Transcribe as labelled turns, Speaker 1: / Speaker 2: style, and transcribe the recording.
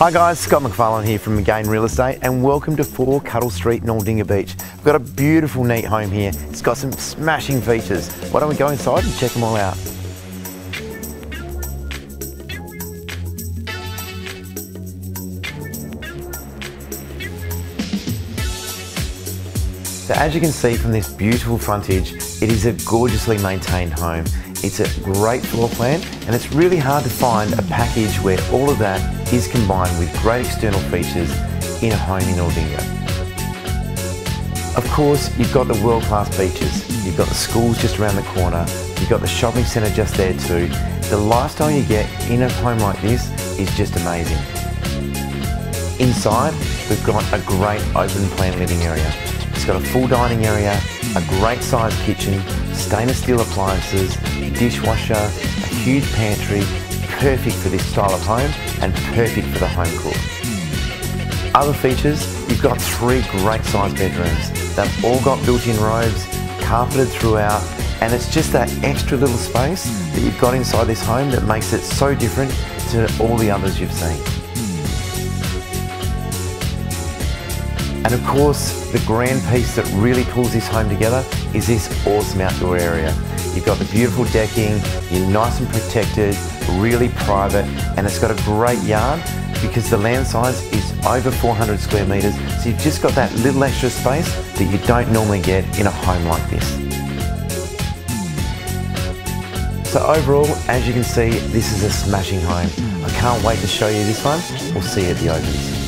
Speaker 1: Hi guys, Scott McPharlin here from Magain Real Estate and welcome to 4 Cuttle Street, Noarlunga Beach. We've got a beautiful neat home here. It's got some smashing features. Why don't we go inside and check them all out? So as you can see from this beautiful frontage, it is a gorgeously maintained home. It's a great floor plan and it's really hard to find a package where all of that is combined with great external features in a home in Noarlunga. Of course, you've got the world-class beaches, you've got the schools just around the corner, you've got the shopping centre just there too. The lifestyle you get in a home like this is just amazing. Inside, we've got a great open plan living area. It's got a full dining area, a great sized kitchen, stainless steel appliances, dishwasher, a huge pantry, perfect for this style of home and perfect for the home cook. Other features, you've got three great sized bedrooms. They've all got built-in robes, carpeted throughout, and it's just that extra little space that you've got inside this home that makes it so different to all the others you've seen. And of course, the grand piece that really pulls this home together is this awesome outdoor area. You've got the beautiful decking, you're nice and protected, really private, and it's got a great yard because the land size is over 400 square metres, so you've just got that little extra space that you don't normally get in a home like this. So overall, as you can see, this is a smashing home. I can't wait to show you this one. We'll see you at the Ovies.